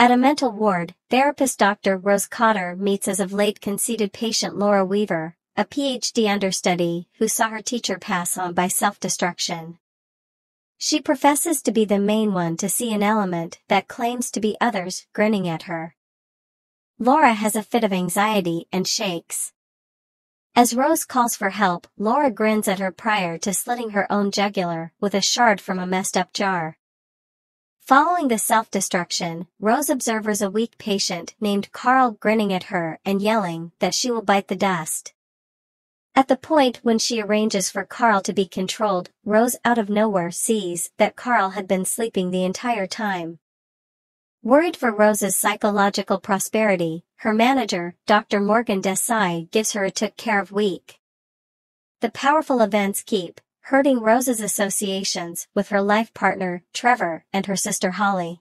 At a mental ward, therapist Dr. Rose Cotter meets as of late conceited patient Laura Weaver, a PhD understudy who saw her teacher pass on by self-destruction. She professes to be the main one to see an element that claims to be others grinning at her. Laura has a fit of anxiety and shakes. As Rose calls for help, Laura grins at her prior to slitting her own jugular with a shard from a messed up jar. Following the self-destruction, Rose observes a weak patient named Carl grinning at her and yelling that she will bite the dust. At the point when she arranges for Carl to be controlled, Rose out of nowhere sees that Carl had been sleeping the entire time. Worried for Rose's psychological prosperity, her manager, Dr. Morgan Desai, gives her a took care of week. The powerful events keep hurting Rose's associations with her life partner, Trevor, and her sister Holly.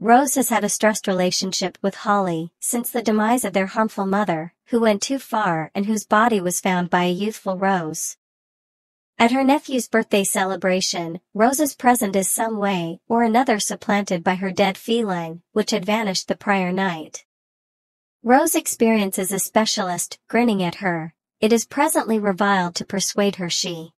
Rose has had a stressed relationship with Holly since the demise of their harmful mother, who went too far and whose body was found by a youthful Rose. At her nephew's birthday celebration, Rose is present is some way or another supplanted by her dead feline, which had vanished the prior night. Rose experiences a specialist grinning at her. It is presently reviled to persuade her she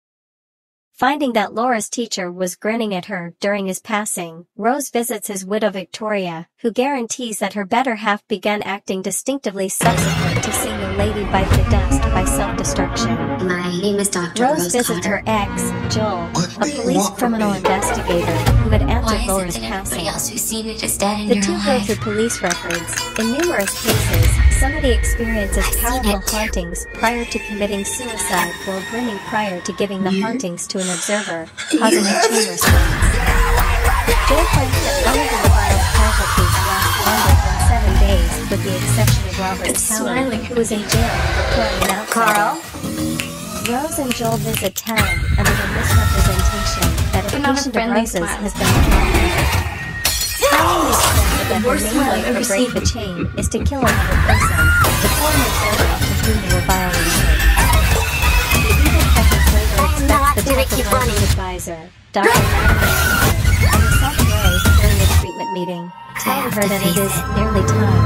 Finding that Laura's teacher was grinning at her during his passing, Rose visits his widow Victoria, who guarantees that her better half began acting distinctively subsequent to seeing a lady bite the dust by self-destruction. My name is Dr. Rose, Rose visits Cotter. her ex, Joel, a police criminal investigator who had Why answered Laura's passing. else who's seen it is dead in The your two go life? through police records. In numerous cases, somebody experiences I've powerful hauntings prior to committing suicide while grinning prior to giving the hauntings to an observer, causing a chain response. Joel finds that none of the casualties last longer than seven days, with the exception of Robert smiling. who is in jail for an outsider. Rose and Joel visit town under the misrepresentation that a a patient of Rose's has been killed. Talley explained that worst the smile way to break seen. the chain is to kill another person, the former observer to whom they were violently made. The evil presence later expects the gonna type of Rose's advisor, Dr. Madeleine, and herself Rose during the treatment meeting, telling have her that it face is it. nearly time.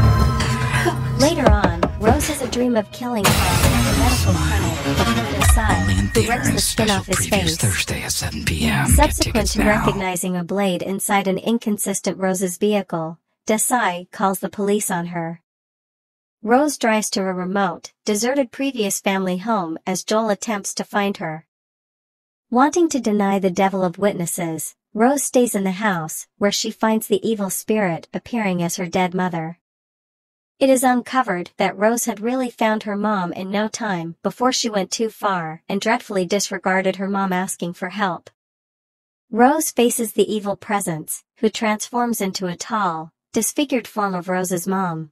Later on, Rose has a dream of killing Carl at the medical clinic with her Desai, Only in who rips the skin Special off his previews face. Thursday at 7 p.m. Subsequent to now. recognizing a blade inside an inconsistent Rose's vehicle, Desai calls the police on her. Rose drives to a remote, deserted previous family home as Joel attempts to find her. Wanting to deny the devil of witnesses, Rose stays in the house, where she finds the evil spirit appearing as her dead mother. It is uncovered that Rose had really found her mom in no time before she went too far and dreadfully disregarded her mom asking for help. Rose faces the evil presence, who transforms into a tall, disfigured form of Rose's mom.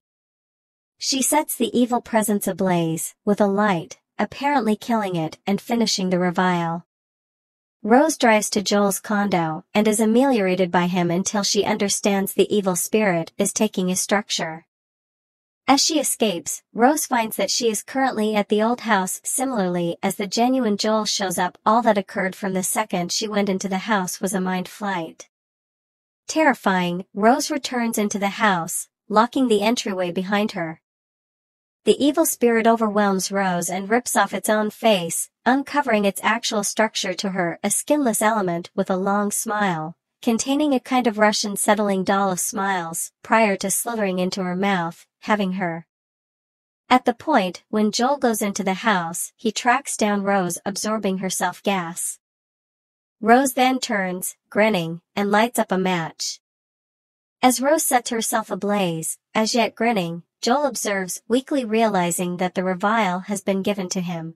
She sets the evil presence ablaze with a light, apparently killing it and finishing the revile. Rose drives to Joel's condo and is ameliorated by him until she understands the evil spirit is taking his structure. As she escapes, Rose finds that she is currently at the old house similarly as the genuine Joel shows up all that occurred from the second she went into the house was a mind flight. Terrifying, Rose returns into the house, locking the entryway behind her. The evil spirit overwhelms Rose and rips off its own face, uncovering its actual structure to her a skinless element with a long smile, containing a kind of Russian settling doll of smiles, prior to slithering into her mouth, having her. At the point when Joel goes into the house, he tracks down Rose absorbing herself gas. Rose then turns, grinning, and lights up a match. As Rose sets herself ablaze, as yet grinning, Joel observes, weakly realizing that the revile has been given to him.